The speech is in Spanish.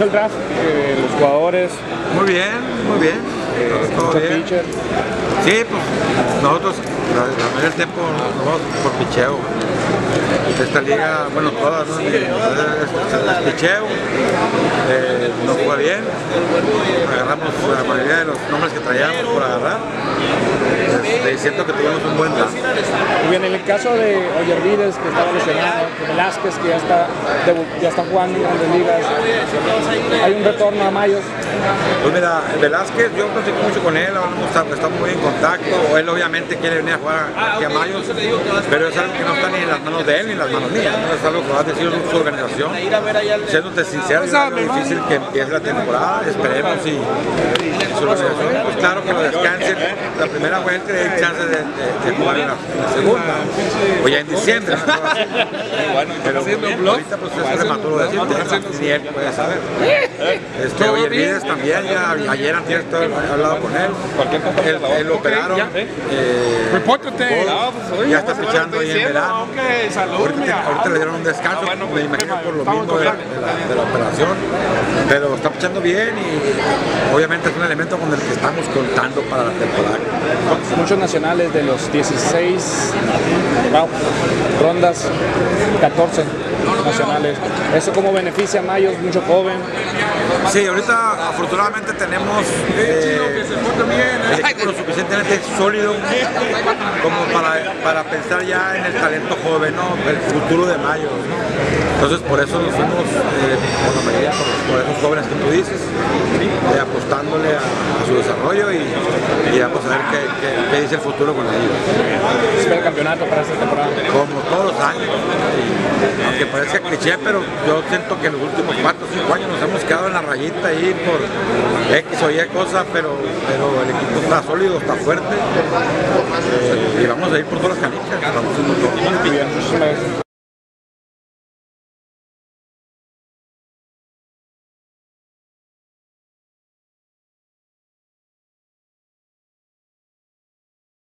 el draft, eh, los jugadores, Muy bien, muy bien. eh, Todo mucho bien. pitcher. Sí, pues nosotros la, la tiempo nos vamos por picheo. Esta liga, bueno, todas, ¿no? Eh, es, es picheo, eh, nos fue bien, agarramos la mayoría de los nombres que traíamos por agarrar. Este, siento que tuvimos un buen draft. Muy bien, en el caso de Ollervides, que lesionado, de Velázquez, que ya está, ya está jugando en grandes ligas, hay un retorno a Mayos. Pues mira, Velázquez, yo platico mucho con él, ahora estamos, estamos muy en contacto. Él obviamente quiere venir a jugar aquí a Mayos, pero es algo que no está ni en las manos de él ni en las manos mías. ¿no? Es algo que va a decir su organización. Siéndote sincero, yo veo difícil que empiece la temporada, esperemos y, y su organización, pues claro que lo descansen. La primera vuelta y hay chances de, de- de jugar en la, en la segunda, o ya en diciembre. ¿no? Pero ahorita pues es prematuro decirte, ni él puede saber. Este, oye, También, ya ayer antes he hablado con él, él, él lo operaron, eh, Repórtate. ya está pichando ahí en verano. Ahorita, ahorita le dieron un descanso, me imagino por lo mismo de la, de la- de la operación, pero está pichando bien y obviamente es un elemento con el que estamos contando para la temporada. Muchos nacionales de los 16 wow, rondas, 14 nacionales. ¿Eso cómo beneficia a Mayos? Mucho joven. Sí, ahorita afortunadamente tenemos eh, el equipo lo suficientemente sólido como para, para pensar ya en el talento joven, ¿no? el futuro de Mayo. ¿no? Entonces por eso nos fuimos eh, con la mayoría por, por esos jóvenes que tú dices, eh, apostándole a, a su desarrollo y, y vamos a ver qué, qué- qué dice el futuro con ellos. Espera el campeonato para esta temporada. Como todos los años, parezca cliché, pero yo siento que en los últimos 4 o 5 años nos hemos quedado en la rayita ahí por X o Y cosa, pero, pero el equipo está sólido, está fuerte eh, y vamos a ir por todas las canicas. Muchísimas gracias.